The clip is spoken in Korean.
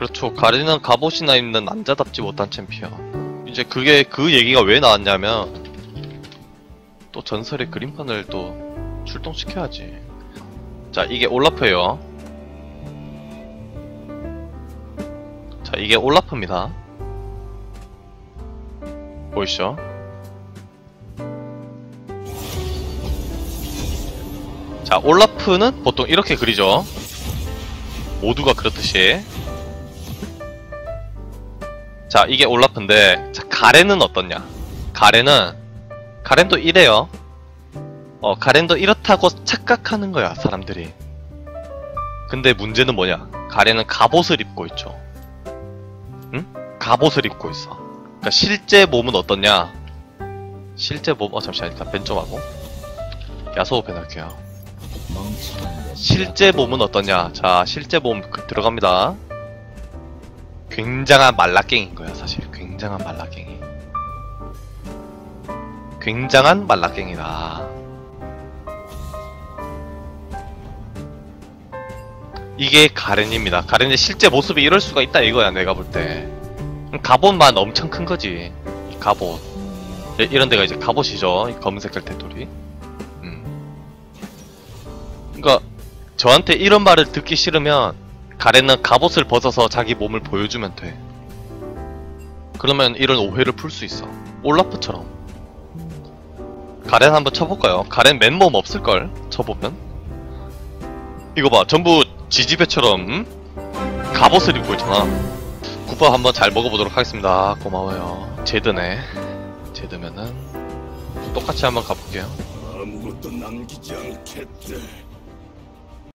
그렇죠. 가리는 갑옷이나 입는 남자답지 못한 챔피언. 이제 그게 그 얘기가 왜 나왔냐면 또 전설의 그림판을 또 출동시켜야지. 자, 이게 올라프예요. 자, 이게 올라프입니다. 보이시죠? 자, 올라프는 보통 이렇게 그리죠. 모두가 그렇듯이. 자, 이게 올라프인데, 자, 가렌은 어떻냐? 가렌은, 가렌도 이래요. 어, 가렌도 이렇다고 착각하는 거야, 사람들이. 근데 문제는 뭐냐? 가렌은 갑옷을 입고 있죠. 응? 갑옷을 입고 있어. 그러니까 실제 몸은 어떻냐? 실제 몸, 어, 잠시만, 일단 벤 좀 하고. 야소 벤 할게요. 실제 몸은 어떠냐? 자, 실제 몸 그- 들어갑니다. 굉장한 말라깽인 거야, 사실. 굉장한 말라깽이. 굉장한 말라깽이다. 이게 가렌입니다. 가렌의 실제 모습이 이럴 수가 있다 이거야, 내가 볼 때. 갑옷만 엄청 큰 거지. 이 갑옷. 예, 이런 데가 이제 갑옷이죠. 이 검은 색깔 테두리. 음. 그러니까 저한테 이런 말을 듣기 싫으면 가렌은 갑옷을 벗어서 자기 몸을 보여주면 돼. 그러면 이런 오해를 풀 수 있어. 올라프처럼. 가렌 한번 쳐볼까요? 가렌 맨몸 없을걸? 쳐보면? 이거 봐, 전부 지지배처럼 음? 갑옷을 입고 있잖아. 국밥 한번 잘 먹어보도록 하겠습니다. 고마워요. 제드네. 제드면은 똑같이 한번 가볼게요. 아무것도 남기지 않겠대.